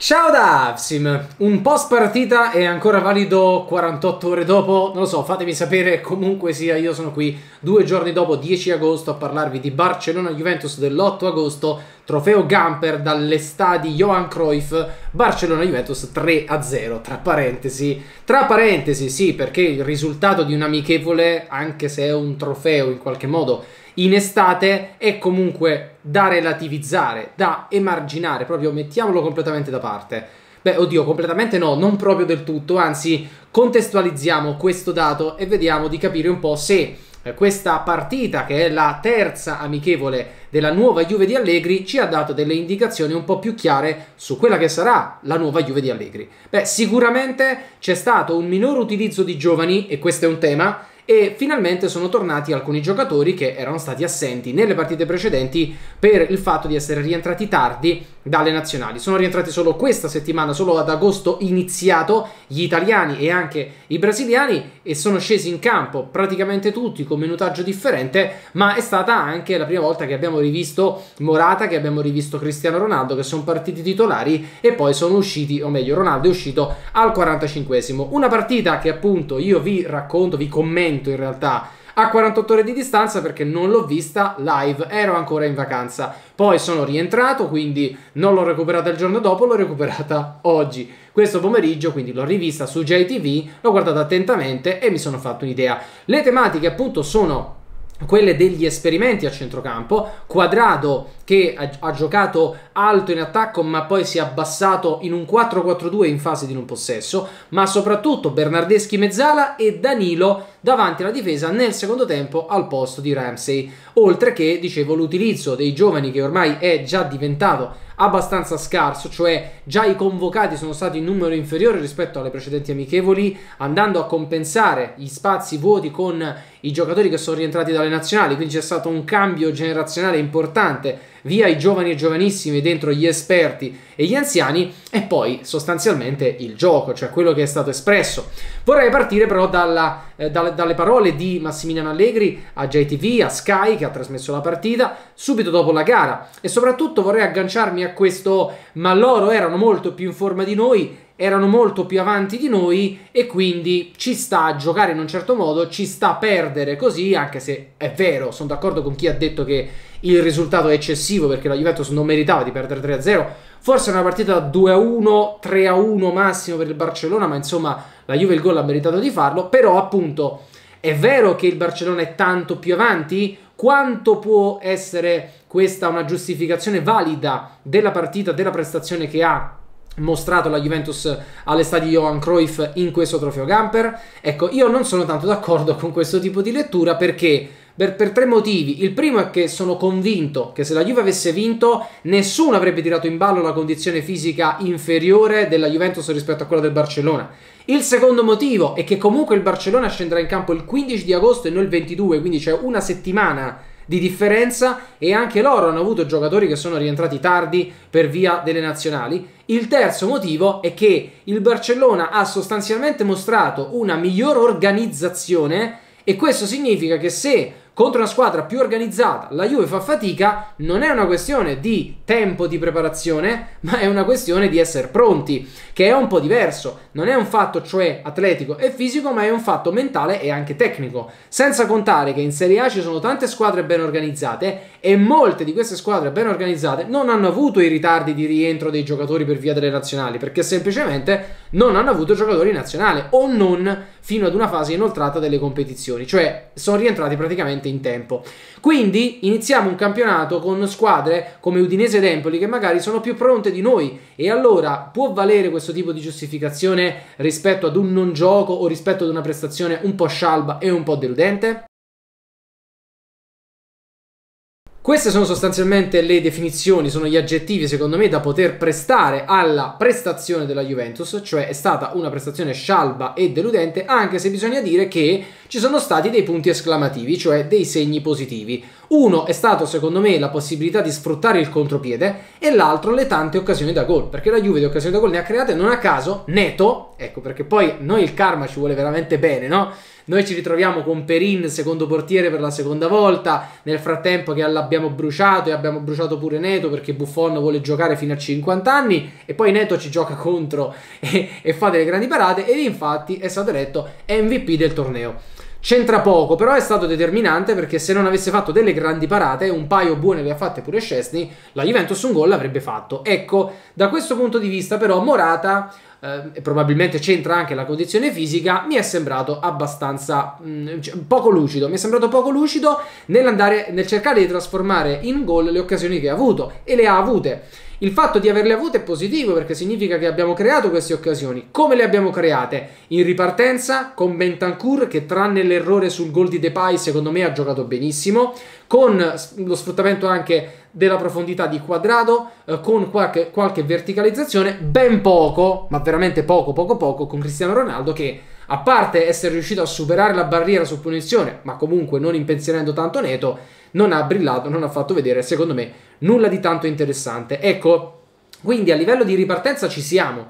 Ciao da Avsim, un post partita è ancora valido 48 ore dopo? Non lo so, fatemi sapere, comunque sia io sono qui due giorni dopo, 10 agosto, a parlarvi di Barcellona-Juventus dell'8 agosto, trofeo Gamper dall'estadi Johan Cruyff, Barcellona-Juventus 3-0, tra parentesi, tra parentesi sì, perché il risultato di un amichevole, anche se è un trofeo in qualche modo in estate è comunque da relativizzare, da emarginare, proprio mettiamolo completamente da parte. Beh, oddio, completamente no, non proprio del tutto, anzi contestualizziamo questo dato e vediamo di capire un po' se eh, questa partita, che è la terza amichevole della nuova Juve di Allegri, ci ha dato delle indicazioni un po' più chiare su quella che sarà la nuova Juve di Allegri. Beh, sicuramente c'è stato un minor utilizzo di giovani, e questo è un tema, e finalmente sono tornati alcuni giocatori che erano stati assenti nelle partite precedenti per il fatto di essere rientrati tardi dalle nazionali. Sono rientrati solo questa settimana, solo ad agosto iniziato, gli italiani e anche i brasiliani e sono scesi in campo praticamente tutti con minutaggio differente, ma è stata anche la prima volta che abbiamo rivisto Morata, che abbiamo rivisto Cristiano Ronaldo, che sono partiti titolari e poi sono usciti, o meglio Ronaldo è uscito al 45esimo. Una partita che appunto io vi racconto, vi commento momento in realtà a 48 ore di distanza perché non l'ho vista live, ero ancora in vacanza. Poi sono rientrato, quindi non l'ho recuperata il giorno dopo, l'ho recuperata oggi, questo pomeriggio, quindi l'ho rivista su JTV, l'ho guardata attentamente e mi sono fatto un'idea. Le tematiche appunto sono quelle degli esperimenti a centrocampo, Quadrado che ha, giocato alto in attacco ma poi si è abbassato in un 4-4-2 in fase di non possesso, ma soprattutto Bernardeschi mezzala e Danilo davanti alla difesa nel secondo tempo al posto di Ramsey, oltre che dicevo l'utilizzo dei giovani che ormai è già diventato abbastanza scarso, cioè già i convocati sono stati in numero inferiore rispetto alle precedenti amichevoli, andando a compensare gli spazi vuoti con i giocatori che sono rientrati dalle nazionali, quindi c'è stato un cambio generazionale importante via i giovani e giovanissimi dentro gli esperti e gli anziani e poi sostanzialmente il gioco, cioè quello che è stato espresso. Vorrei partire però dalla, eh, dalle, dalle, parole di Massimiliano Allegri a JTV, a Sky che ha trasmesso la partita subito dopo la gara e soprattutto vorrei agganciarmi a questo ma loro erano molto più in forma di noi erano molto più avanti di noi e quindi ci sta a giocare in un certo modo, ci sta a perdere così, anche se è vero, sono d'accordo con chi ha detto che il risultato è eccessivo perché la Juventus non meritava di perdere 3-0. Forse è una partita 2-1, 3-1 massimo per il Barcellona, ma insomma la Juve il gol ha meritato di farlo, però appunto è vero che il Barcellona è tanto più avanti? Quanto può essere questa una giustificazione valida della partita, della prestazione che ha mostrato la Juventus all'estadio Johan Cruyff in questo trofeo Gamper. Ecco, io non sono tanto d'accordo con questo tipo di lettura perché per, per, tre motivi. Il primo è che sono convinto che se la Juve avesse vinto, nessuno avrebbe tirato in ballo la condizione fisica inferiore della Juventus rispetto a quella del Barcellona. Il secondo motivo è che comunque il Barcellona scenderà in campo il 15 di agosto e non il 22, quindi c'è una settimana di differenza e anche loro hanno avuto giocatori che sono rientrati tardi per via delle nazionali. Il terzo motivo è che il Barcellona ha sostanzialmente mostrato una miglior organizzazione e questo significa che se contro una squadra più organizzata la Juve fa fatica, non è una questione di tempo di preparazione, ma è una questione di essere pronti, che è un po' diverso. Non è un fatto cioè atletico e fisico, ma è un fatto mentale e anche tecnico. Senza contare che in Serie A ci sono tante squadre ben organizzate e molte di queste squadre ben organizzate non hanno avuto i ritardi di rientro dei giocatori per via delle nazionali, perché semplicemente non hanno avuto giocatori nazionali o non fino ad una fase inoltrata delle competizioni, cioè sono rientrati praticamente in tempo. Quindi iniziamo un campionato con squadre come Udinese ed Empoli che magari sono più pronte di noi e allora può valere questo tipo di giustificazione rispetto ad un non gioco o rispetto ad una prestazione un po' scialba e un po' deludente? Queste sono sostanzialmente le definizioni, sono gli aggettivi secondo me da poter prestare alla prestazione della Juventus, cioè è stata una prestazione scialba e deludente, anche se bisogna dire che ci sono stati dei punti esclamativi, cioè dei segni positivi. Uno è stato secondo me la possibilità di sfruttare il contropiede e l'altro le tante occasioni da gol, perché la Juve di occasioni da gol ne ha create non a caso, neto, ecco perché poi noi il karma ci vuole veramente bene, no? Noi ci ritroviamo con Perin, secondo portiere per la seconda volta, nel frattempo che l'abbiamo bruciato e abbiamo bruciato pure Neto perché Buffon vuole giocare fino a 50 anni e poi Neto ci gioca contro e, e fa delle grandi parate ed infatti è stato eletto MVP del torneo. C'entra poco, però è stato determinante perché se non avesse fatto delle grandi parate, un paio buone le ha fatte pure Scesni, la Juventus un gol l'avrebbe fatto. Ecco, da questo punto di vista però Morata eh, e probabilmente c'entra anche la condizione fisica, mi è sembrato abbastanza mh, mm, cioè, poco lucido. Mi è sembrato poco lucido nel cercare di trasformare in gol le occasioni che ha avuto e le ha avute. Il fatto di averle avute è positivo perché significa che abbiamo creato queste occasioni. Come le abbiamo create? In ripartenza con Bentancur che tranne l'errore sul gol di Depay secondo me ha giocato benissimo, con lo sfruttamento anche della profondità di quadrato, eh, con qualche, qualche verticalizzazione, ben poco, ma veramente poco, poco, poco, con Cristiano Ronaldo che a parte essere riuscito a superare la barriera su punizione, ma comunque non impensierendo tanto Neto, non ha brillato, non ha fatto vedere, secondo me, nulla di tanto interessante. Ecco, quindi a livello di ripartenza ci siamo.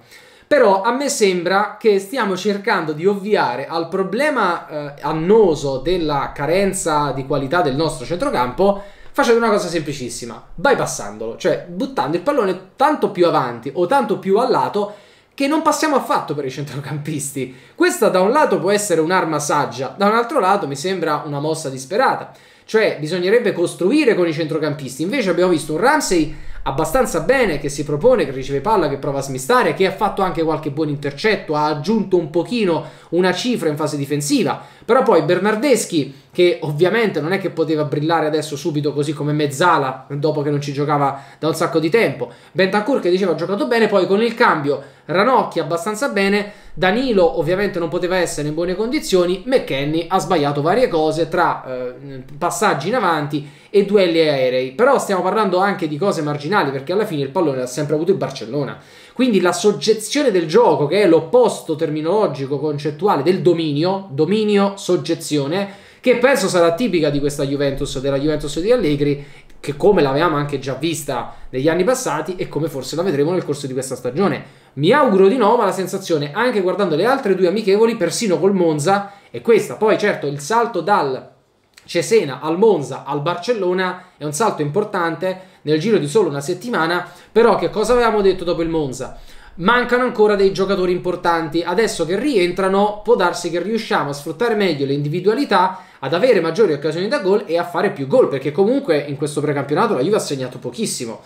Però a me sembra che stiamo cercando di ovviare al problema eh, annoso della carenza di qualità del nostro centrocampo facendo una cosa semplicissima, bypassandolo, cioè buttando il pallone tanto più avanti o tanto più a lato che non passiamo affatto per i centrocampisti. Questa da un lato può essere un'arma saggia, da un altro lato mi sembra una mossa disperata. Cioè, bisognerebbe costruire con i centrocampisti. Invece abbiamo visto un Ramsey abbastanza bene che si propone, che riceve palla, che prova a smistare, che ha fatto anche qualche buon intercetto, ha aggiunto un pochino una cifra in fase difensiva. Però poi Bernardeschi, che ovviamente non è che poteva brillare adesso subito così come Mezzala, dopo che non ci giocava da un sacco di tempo. Bentancur che diceva ha giocato bene, poi con il cambio Ranocchi abbastanza bene, Danilo ovviamente non poteva essere in buone condizioni, McKenny ha sbagliato varie cose tra eh, passaggi in avanti e duelli aerei, però stiamo parlando anche di cose marginali perché alla fine il pallone l'ha sempre avuto il Barcellona. Quindi la soggezione del gioco, che è l'opposto terminologico concettuale del dominio, dominio, soggezione, che penso sarà tipica di questa Juventus, della Juventus di Allegri, che come l'avevamo anche già vista negli anni passati e come forse la vedremo nel corso di questa stagione. Mi auguro di no, ma la sensazione, anche guardando le altre due amichevoli, persino col Monza, è questa. Poi certo il salto dal Cesena al Monza al Barcellona è un salto importante nel giro di solo una settimana, però che cosa avevamo detto dopo il Monza? Mancano ancora dei giocatori importanti. Adesso che rientrano, può darsi che riusciamo a sfruttare meglio le individualità, ad avere maggiori occasioni da gol e a fare più gol, perché comunque in questo precampionato la Juve ha segnato pochissimo.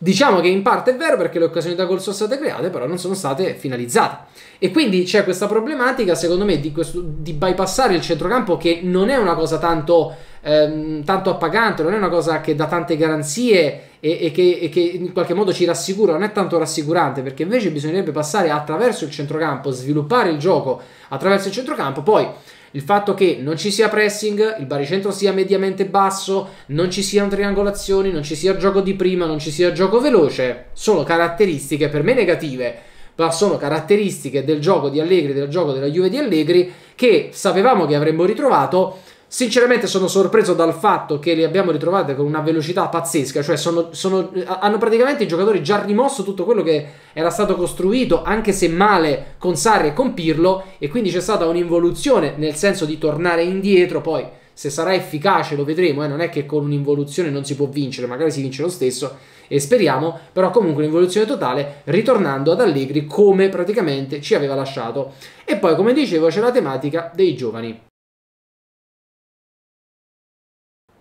Diciamo che in parte è vero perché le occasioni da gol sono state create, però non sono state finalizzate. E quindi c'è questa problematica, secondo me, di, questo, di bypassare il centrocampo che non è una cosa tanto, ehm, tanto appagante, non è una cosa che dà tante garanzie e, e, che, e, che, in qualche modo ci rassicura, non è tanto rassicurante, perché invece bisognerebbe passare attraverso il centrocampo, sviluppare il gioco attraverso il centrocampo, poi il fatto che non ci sia pressing, il baricentro sia mediamente basso, non ci siano triangolazioni, non ci sia gioco di prima, non ci sia gioco veloce, sono caratteristiche per me negative, ma sono caratteristiche del gioco di Allegri, del gioco della Juve di Allegri che sapevamo che avremmo ritrovato Sinceramente sono sorpreso dal fatto che le abbiamo ritrovate con una velocità pazzesca, cioè sono, sono, hanno praticamente i giocatori già rimosso tutto quello che era stato costruito, anche se male, con Sarri e con Pirlo, e quindi c'è stata un'involuzione nel senso di tornare indietro, poi se sarà efficace lo vedremo, eh? non è che con un'involuzione non si può vincere, magari si vince lo stesso, e speriamo, però comunque un'involuzione totale, ritornando ad Allegri come praticamente ci aveva lasciato. E poi, come dicevo, c'è la tematica dei giovani.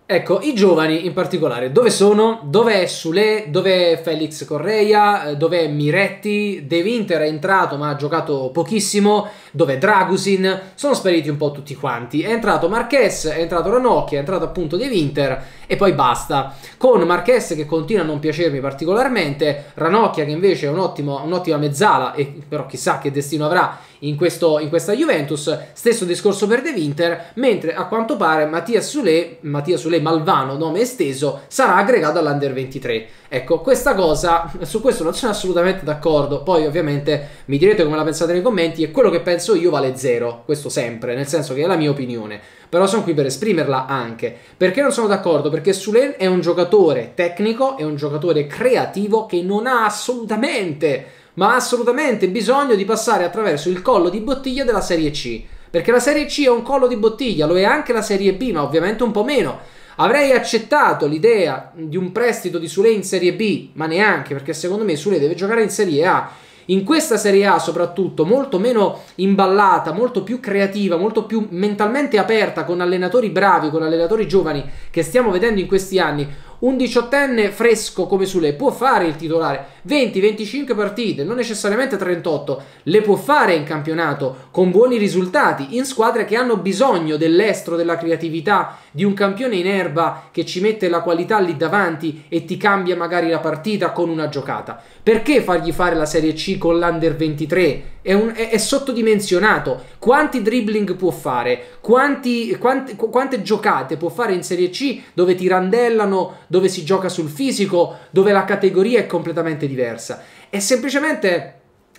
Ecco, i giovani in particolare, dove sono? Dov'è Sule? Dov'è Felix Correia? Dov'è Miretti? De Winter è entrato ma ha giocato pochissimo. Dov'è Dragusin? Sono spariti un po' tutti quanti. È entrato Marques, è entrato Ranocchi, è entrato appunto De Winter e poi basta. Con Marques che continua a non piacermi particolarmente, Ranocchia che invece è un'ottima mezzala e però chissà che destino avrà in, questo, in questa Juventus. Stesso discorso per De Winter, mentre a quanto pare Mattia Sule, Mattia Sule Sule Malvano, nome esteso, sarà aggregato all'Under 23. Ecco, questa cosa, su questo non sono assolutamente d'accordo. Poi, ovviamente, mi direte come la pensate nei commenti. E quello che penso io vale zero. Questo sempre, nel senso che è la mia opinione. Però sono qui per esprimerla anche. Perché non sono d'accordo? Perché Sulen è un giocatore tecnico, è un giocatore creativo che non ha assolutamente, ma assolutamente bisogno di passare attraverso il collo di bottiglia della Serie C. Perché la Serie C è un collo di bottiglia, lo è anche la Serie B, ma ovviamente un po' meno. Avrei accettato l'idea di un prestito di Sule in Serie B, ma neanche perché secondo me Sule deve giocare in Serie A. In questa Serie A soprattutto, molto meno imballata, molto più creativa, molto più mentalmente aperta, con allenatori bravi, con allenatori giovani che stiamo vedendo in questi anni, un diciottenne fresco come Sule può fare il titolare 20-25 partite, non necessariamente 38, le può fare in campionato con buoni risultati in squadre che hanno bisogno dell'estro, della creatività, di un campione in erba che ci mette la qualità lì davanti e ti cambia magari la partita con una giocata. Perché fargli fare la Serie C con l'Under 23? È, un, è, è sottodimensionato. Quanti dribbling può fare? Quanti, quante, quante giocate può fare in Serie C dove ti randellano dove si gioca sul fisico, dove la categoria è completamente diversa. È semplicemente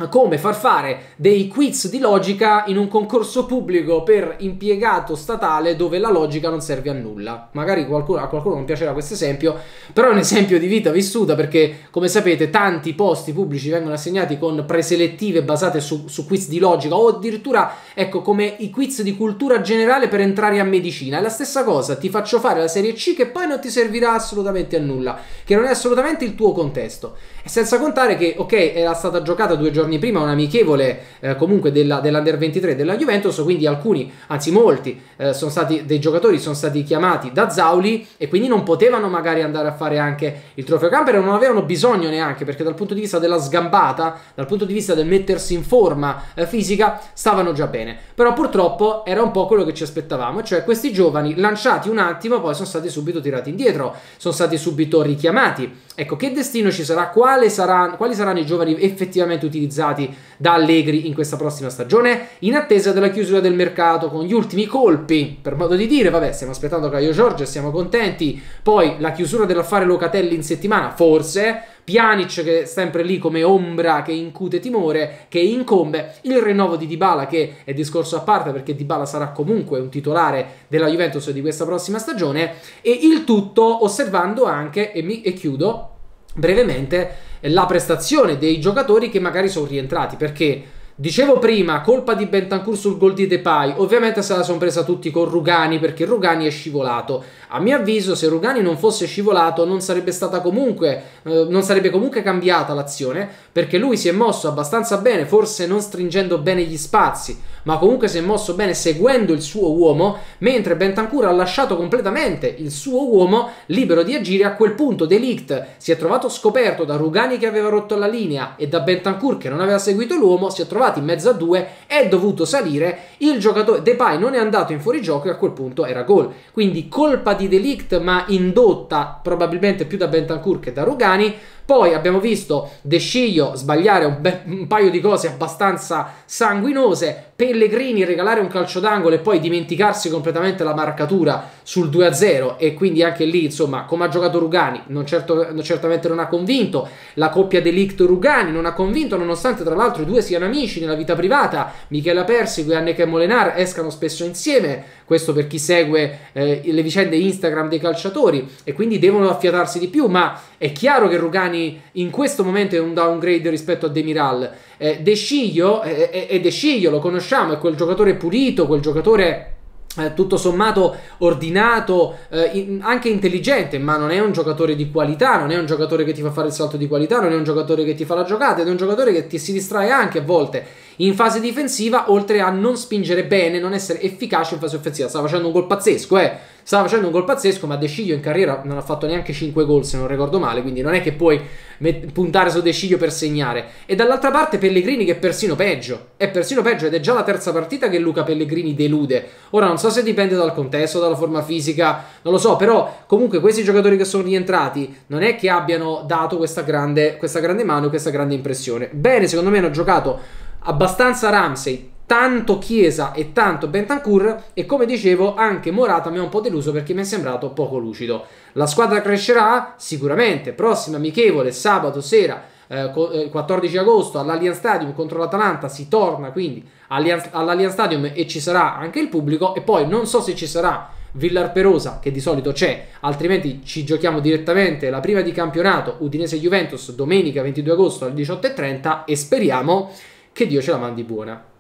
come far fare dei quiz di logica in un concorso pubblico per impiegato statale dove la logica non serve a nulla. Magari qualcuno, a qualcuno non piacerà questo esempio, però è un esempio di vita vissuta perché, come sapete, tanti posti pubblici vengono assegnati con preselettive basate su, su quiz di logica o addirittura, ecco, come i quiz di cultura generale per entrare a medicina. È la stessa cosa, ti faccio fare la serie C che poi non ti servirà assolutamente a nulla, che non è assolutamente il tuo contesto. E senza contare che, ok, era stata giocata due giorni giorni prima un amichevole eh, comunque della, dell'Under 23 della Juventus, quindi alcuni, anzi molti, eh, sono stati, dei giocatori sono stati chiamati da Zauli e quindi non potevano magari andare a fare anche il trofeo camper e non avevano bisogno neanche perché dal punto di vista della sgambata, dal punto di vista del mettersi in forma eh, fisica, stavano già bene. Però purtroppo era un po' quello che ci aspettavamo, cioè questi giovani lanciati un attimo poi sono stati subito tirati indietro, sono stati subito richiamati. Ecco, che destino ci sarà? Sarà, quali saranno i giovani effettivamente utilizzati da Allegri in questa prossima stagione? In attesa della chiusura del mercato, con gli ultimi colpi, per modo di dire, vabbè, stiamo aspettando Caio Giorgio siamo contenti. Poi la chiusura dell'affare Locatelli in settimana, forse. Pjanic che è sempre lì come ombra che incute timore, che incombe, il rinnovo di Dybala che è discorso a parte perché Dybala sarà comunque un titolare della Juventus di questa prossima stagione e il tutto osservando anche, e, mi, e chiudo brevemente, la prestazione dei giocatori che magari sono rientrati perché Dicevo prima, colpa di Bentancur sul gol di Depay. Ovviamente se la sono presa tutti con Rugani perché Rugani è scivolato. A mio avviso, se Rugani non fosse scivolato, non sarebbe stata comunque, eh, non sarebbe comunque cambiata l'azione perché lui si è mosso abbastanza bene, forse non stringendo bene gli spazi, ma comunque si è mosso bene seguendo il suo uomo, mentre Bentancur ha lasciato completamente il suo uomo libero di agire. A quel punto Delict si è trovato scoperto da Rugani che aveva rotto la linea e da Bentancur che non aveva seguito l'uomo, si è trovato in mezzo a due, è dovuto salire, il giocatore Depay non è andato in fuorigioco e a quel punto era gol. Quindi colpa di Delict ma indotta probabilmente più da Bentancur che da Rugani. Poi abbiamo visto De Sciglio sbagliare un, be- un paio di cose abbastanza sanguinose, Pellegrini regalare un calcio d'angolo e poi dimenticarsi completamente la marcatura sul 2-0 e quindi anche lì, insomma, come ha giocato Rugani, non certo, certamente non ha convinto, la coppia Delict-Rugani non ha convinto, nonostante tra l'altro i due siano amici nella vita privata, Michela Persico e Anneke Molenar escano spesso insieme, questo per chi segue eh, le vicende Instagram dei calciatori e quindi devono affiatarsi di più, ma è chiaro che Rugani in questo momento è un downgrade rispetto a Demiral. Eh, De Sciglio, eh, è, è De Sciglio, lo conosciamo, è quel giocatore pulito, quel giocatore eh, tutto sommato ordinato, eh, in, anche intelligente, ma non è un giocatore di qualità, non è un giocatore che ti fa fare il salto di qualità, non è un giocatore che ti fa la giocata, ed è un giocatore che ti si distrae anche a volte in fase difensiva, oltre a non spingere bene, non essere efficace in fase offensiva. Sta facendo un gol pazzesco, eh. Stava facendo un gol pazzesco, ma De Sciglio in carriera non ha fatto neanche 5 gol, se non ricordo male, quindi non è che puoi met- puntare su De Sciglio per segnare. E dall'altra parte Pellegrini che è persino peggio. È persino peggio ed è già la terza partita che Luca Pellegrini delude. Ora non so se dipende dal contesto, dalla forma fisica, non lo so, però comunque questi giocatori che sono rientrati non è che abbiano dato questa grande, questa grande mano e questa grande impressione. Bene, secondo me hanno giocato abbastanza Ramsey tanto Chiesa e tanto Bentancur e come dicevo anche Morata mi ha un po' deluso perché mi è sembrato poco lucido. La squadra crescerà? Sicuramente, prossima amichevole sabato sera eh, 14 eh, agosto all'Allianz Stadium contro l'Atalanta si torna quindi all'Allianz Stadium e ci sarà anche il pubblico e poi non so se ci sarà Villar Perosa che di solito c'è, altrimenti ci giochiamo direttamente la prima di campionato Udinese Juventus domenica 22 agosto alle 18.30 e speriamo che Dio ce la mandi buona.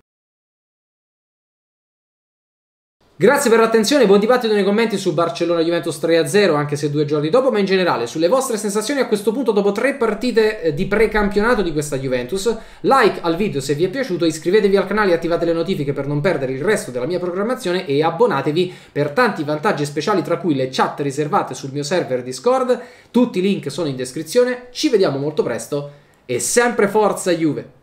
Grazie per l'attenzione, buon dibattito nei commenti su Barcellona Juventus 3-0, anche se due giorni dopo, ma in generale sulle vostre sensazioni a questo punto dopo tre partite eh, di precampionato di questa Juventus. Like al video se vi è piaciuto, iscrivetevi al canale e attivate le notifiche per non perdere il resto della mia programmazione e abbonatevi per tanti vantaggi speciali tra cui le chat riservate sul mio server Discord. Tutti i link sono in descrizione, ci vediamo molto presto e sempre forza Juve!